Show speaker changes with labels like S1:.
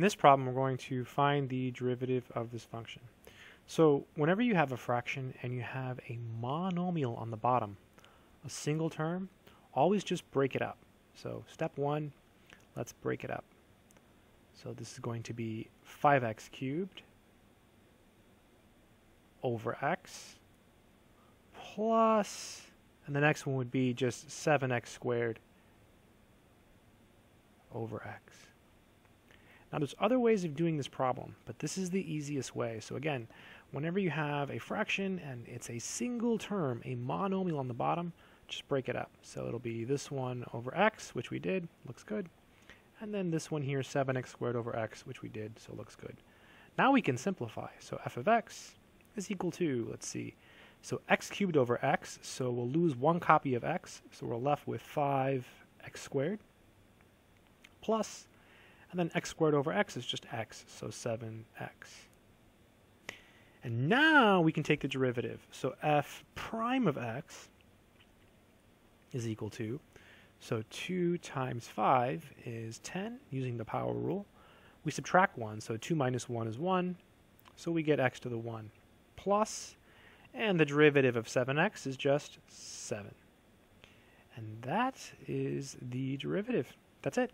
S1: In this problem, we're going to find the derivative of this function. So whenever you have a fraction and you have a monomial on the bottom, a single term, always just break it up. So step one, let's break it up. So this is going to be 5x cubed over x plus, and the next one would be just 7x squared over x. Now there's other ways of doing this problem, but this is the easiest way. So again, whenever you have a fraction and it's a single term, a monomial on the bottom, just break it up. So it'll be this one over x, which we did, looks good. And then this one here, 7x squared over x, which we did, so looks good. Now we can simplify. So f of x is equal to, let's see, so x cubed over x, so we'll lose one copy of x, so we're left with 5x squared plus and then x squared over x is just x, so 7x. And now we can take the derivative. So f prime of x is equal to, so 2 times 5 is 10, using the power rule. We subtract 1, so 2 minus 1 is 1, so we get x to the 1 plus, and the derivative of 7x is just 7. And that is the derivative. That's it.